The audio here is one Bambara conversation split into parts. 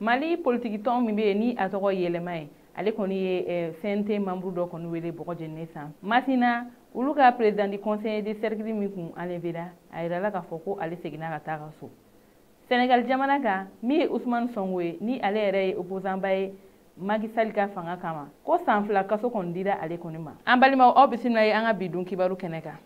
mali politikitɔn min bɛ yen ni a tɔgɔ yɛlɛma ye ale kɔni ye eh, cnt mamuru dɔ kɔni wele bɔgɔ jeninen san masina olu ka perezidandi conseil de cercle min kun enlevera a yirala k'a fɔ ko ale seginna ka taa ka so senegal jamana kan min ye usumani sɔngo ye ni ale yɛrɛ ye opozanba ye Macky Sall ka fanga kama ko san fila kaso kɔni dira ale kɔni ma an balimaw aw bisimila ye an ka bi dun kibaru kɛnɛ kan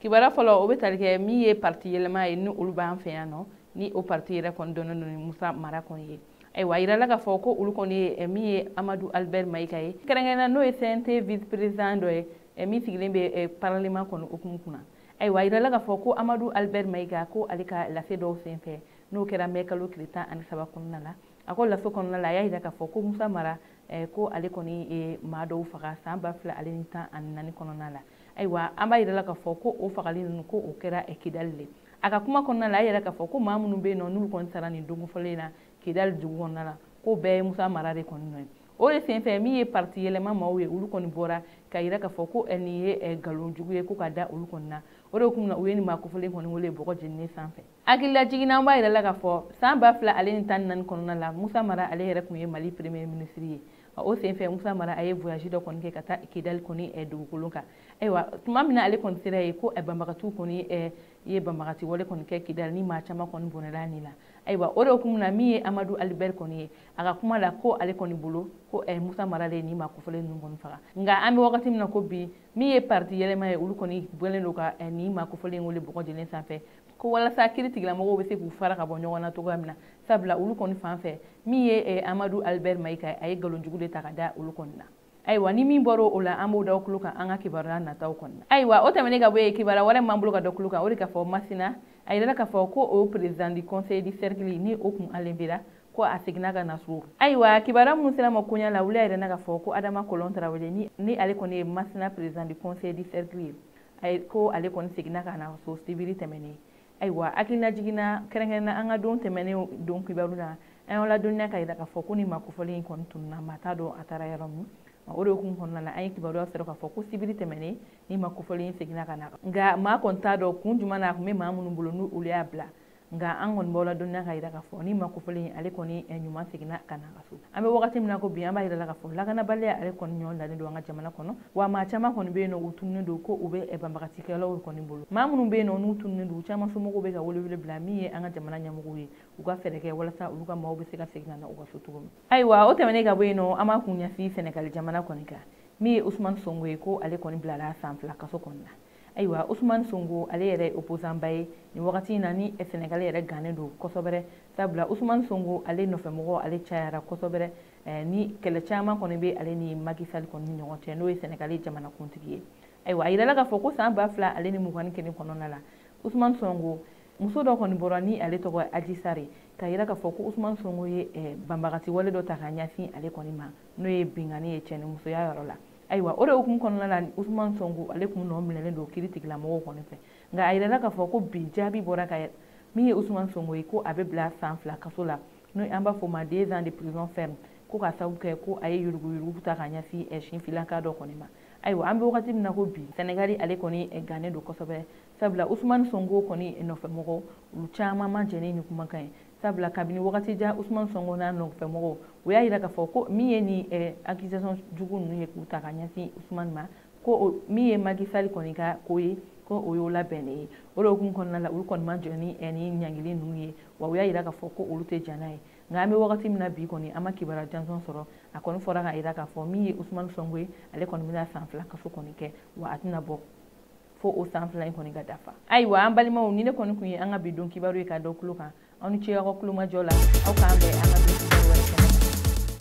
kibara fɔlɔ o bɛ tali kɛ min ye parti yɛlɛma ye ni olu b'an fɛ yan nɔ ni o parti yɛrɛ kɔni dɔnnen don ni musa mara kɔni ye ayiwa a yirala k'a fɔ ko olu kɔni ye eh, min ye amadu albert mayika ye kɛrɛnkɛrɛnna n'o ye cnt vice président dɔ ye eh, min sigilen bɛ eh, parlement kɔni hukumu kunna ayiwa a yirala k'a fɔ ko amadu albert mayika ko ale ka lase dɔw sen fɛ n'o kɛra mɛ kalo tile tan ani saba kɔnɔna la a ko laso kɔnɔna la a y'a yira k'a fɔ ko musa mara ko ale kɔni ye maa dɔw faga san ba fila ale ni tan ani naani kɔnɔna la ayiwa an b'a yira la k'a fɔ ko o fagali ninnu ko o kɛra kidali le a ka kuma kɔnɔna la a yɛrɛ k'a fɔ ko maa minnu bɛ yen nɔ n'olu kɔni sara nin don kofɔlen na kidali dugu kɔnɔna la ko bɛɛ ye musa mara de kɔni nɔ ye o de senfɛ min ye parti yɛlɛma maaw ye olu kɔni bɔra ka yira k'a fɔ ko nin ye eh, nkalon jugu ye ko ka da olu kɔni na o de kun na u ye nin maa kofɔlen kɔni wele bɔgɔ jeninen sanfɛ hakilila jiginna an b'a yɛrɛ la k'a fɔ san ba fila ale ni tan ni naani kɔnɔna la musa mara ale yɛrɛ tun ye mali premier minisiri ye o senfɛ musa mara a ye voyage dɔ kɔni kɛ ka taa kidali kɔni eh, dugukolon kan ayiwa tuma min na ale kɔni sera ye ko eh, banbagatiw kɔni eh, ye banbagati wale kɔni kɛ kidali ni maa caman kɔni bɔnɛla nin na ayiwa o de hukumu na min ye amadu alibɛri kɔni ye a ka kuma la ko ale kɔni bolo ko eh, musa mara le ni ma kofɔlen ninnu kɔni faga nka an bɛ wagati min na ko bi min ye parti yɛlɛma ye olu kɔni bɔlen don ka eh, ni ma kofɔlen wele bɔgɔ jɛlen sanfɛ ko walasa kiri tigilamɔgɔw bɛ se k'u fara ka bɔ ɲɔgɔn na cogoya min na sabula olu kɔni fan fɛ min ye eh, amadu albert mayika ye a ye nkalonjugu de ta ka da olu kɔni na ayiwa ni min bɔra o la an b'o daw kulu kan an ka kibaruya nataw kɔni na ayiwa o tɛmɛnen ka bɔ yen kibaruya wɛrɛ m'an bolo ka dɔ kulu kan o de ka fɔ masina a yirala k'a fɔ ko o president du conseil du cercle ni o kun alenbera ko a seginna ka na so ayiwa kibaruya minnu sera ma koɲa la wula yɛrɛ na k'a fɔ ko adama kolon tarawele ni ale kɔni ye masina president du conseil du cercle ye ko ale kɔni seginna ka na so sibiri tɛmɛnen ayiwa hakilina jiginna kɛrɛnkɛrɛnna an ka don tɛmɛnen don kibaru la an y'o ladɔnniya ka yira k'a fɔ ko nin makofɔlen in kɔni tununna maa t'a dɔn a taara yɔrɔ min o de hukumu kɔnɔna na an ye kibaruya sɔrɔ k'a fɔ ko sibiri tɛmɛnen ni makofɔlen in seginna ka na nka maa kɔni t'a dɔn kun jumɛn na a tun bɛ maa minnu bolo n'olu y'a bila nka an kɔni b'aw ladɔnniya ka yira k'a fɔ ni makofɔlen ale kɔni eh, ɲuman seginna ka na ka so an bɛ wagati min na ko bi an b'a yira la k'a fɔ lakanabaliya ale kɔni ɲɔgɔn dalen don an ka jamana kɔnɔ wa maa caman kɔni bɛ yen nɔ u tununnen don ko u bɛ eh, banbagatikɛlaw kɔni bolo maa minnu bɛ yen nɔ n'u tununnen don u caman somɔgɔw bɛ ka welewele bila min ye an ka jamana ɲɛmɔgɔw ye u ka fɛɛrɛ kɛ walasa olu ka maaw bɛ se ka segin ka na u ka so cogo min ayiwa o tɛmɛnen ka bɔ yen nɔ an b'a kun ɲɛsin sɛnɛgali jamana kɔni kan min ye usumani songo ye ko ale kɔni bilara san fila kaso kɔni na ayiwa usumani sonko ale yɛrɛ ye opozanba ye nin wagati in na ni sɛnɛgali yɛrɛ gannen don kosɛbɛ sabula usumani sonko ale nɔfɛmɔgɔ ale cayara kosɛbɛ eh, ni kɛlɛ caman kɔni bɛ ale ni makisali kɔni ni ɲɔgɔn cɛ n'o ye sɛnɛgali jamanakuntigi ye ayiwa a yirala k'a fɔ ko saan ba fila ale ni mugan ni kelen kɔnɔna la usumani sonko muso dɔ kɔni bɔra ni ale tɔgɔ aji sari k'a yira k'a fɔ ko usumani sonko ye eh, banbagati wale dɔ ta ka ɲɛsin ale kɔni ma n'o ye bingani ye cɛ ni musoya yɔrɔ la ayiwa o de hukumu kɔnɔna la usman sɔnko ale tun nɔ minɛlen don kiri tigilamɔgɔw kɔni fɛ nka a yirala k'a fɔ ko bi jaabi bɔra ka min ye usman sɔnko ye ko a bɛ bila san fila kaso la n'o an b'a fɔ ma deux ans de prison ferme ko ka sabu kɛ ko a ye yuruguyurugu ta ka ɲɛsin sinfilanka dɔ kɔni ma ayiwa an bɛ wagati min na ko bi sɛnɛgali ale kɔni gannen don kosɛbɛ sabula usumani sonko kɔni nɔfɛmɔgɔ olu caman ma jɛni ni kumakan ye sabula kabini wagati jan usumani sonko n'a nɔfɛmɔgɔw u y'a jira k'a fɔ ko min ye ni eh, accusation jugu ninnu ye k'u ta ka ɲɛsin usumani ma ko min ye makisali kɔni ka ko ye ko o y'o labɛn de ye o de hukumu kɔnɔna la olu kɔni ma jɔ ni eh, ni ɲangili ninnu ye wa u y'a jira k'a fɔ ko olu tɛ jana ye nka an bɛ wagati min na bi kɔni an ma kibaruya janson sɔrɔ a kɔni fɔra k'a jira k'a fɔ min ye usumani sonko ye ale kɔni bɛna san fila kaso kɔni kɛ wa a tɛna bɔ fo o san fila in kɔni ka dafa ayiwa an balimaw ni ne kɔni kun ye an ka bi don kibaru ye ka dɔ tulo kan aw ni ce aw ka kulomajɔ la aw k'an bɛn an ka don kibaru wɛrɛ kɛnɛ